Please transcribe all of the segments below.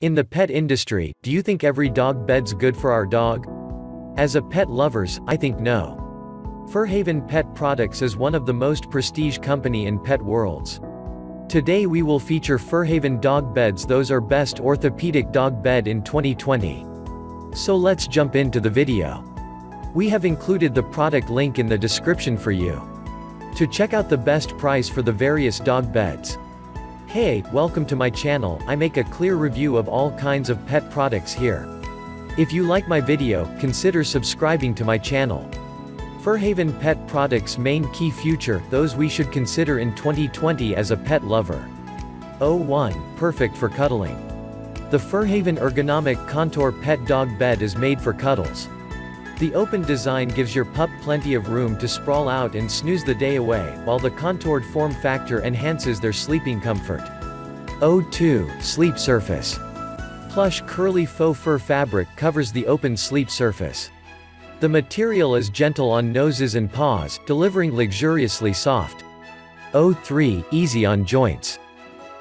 In the pet industry, do you think every dog bed's good for our dog? As a pet lovers, I think no. Furhaven Pet Products is one of the most prestige company in pet worlds. Today we will feature Furhaven dog beds those are best orthopedic dog bed in 2020. So let's jump into the video. We have included the product link in the description for you. To check out the best price for the various dog beds. Hey, welcome to my channel, I make a clear review of all kinds of pet products here. If you like my video, consider subscribing to my channel. Furhaven Pet Products main key future, those we should consider in 2020 as a pet lover. 01. Perfect for cuddling. The Furhaven Ergonomic Contour Pet Dog Bed is made for cuddles. The open design gives your pup plenty of room to sprawl out and snooze the day away, while the contoured form factor enhances their sleeping comfort. O2, Sleep Surface. Plush curly faux fur fabric covers the open sleep surface. The material is gentle on noses and paws, delivering luxuriously soft. O3, easy on joints.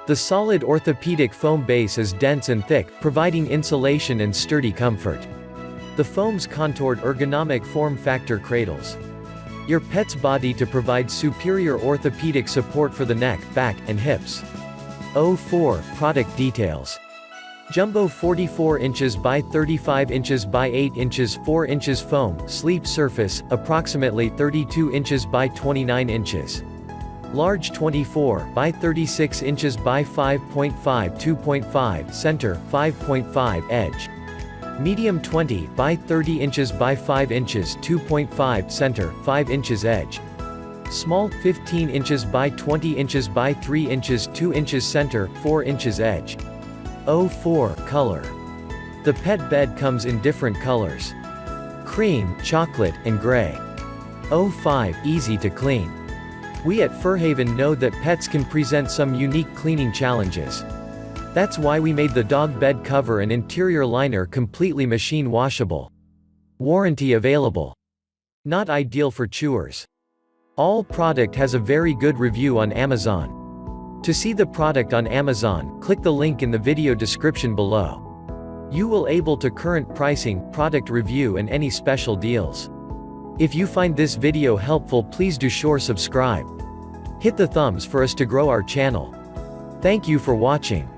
The solid orthopedic foam base is dense and thick, providing insulation and sturdy comfort. The foam's contoured ergonomic form factor cradles your pet's body to provide superior orthopedic support for the neck, back, and hips. 04. Product details. Jumbo 44 inches by 35 inches by 8 inches 4 inches foam, sleep surface, approximately 32 inches by 29 inches. Large 24 by 36 inches by 5.5 2.5 center, 5.5 edge. Medium 20 by 30 inches by 5 inches 2.5 center, 5 inches edge. Small 15 inches by 20 inches by 3 inches 2 inches center, 4 inches edge. 04 Color. The pet bed comes in different colors. Cream, chocolate, and gray. 05 Easy to clean. We at Furhaven know that pets can present some unique cleaning challenges. That's why we made the dog bed cover and interior liner completely machine washable. Warranty available. Not ideal for chewers. All product has a very good review on Amazon. To see the product on Amazon, click the link in the video description below. You will able to current pricing, product review and any special deals. If you find this video helpful please do sure subscribe. Hit the thumbs for us to grow our channel. Thank you for watching.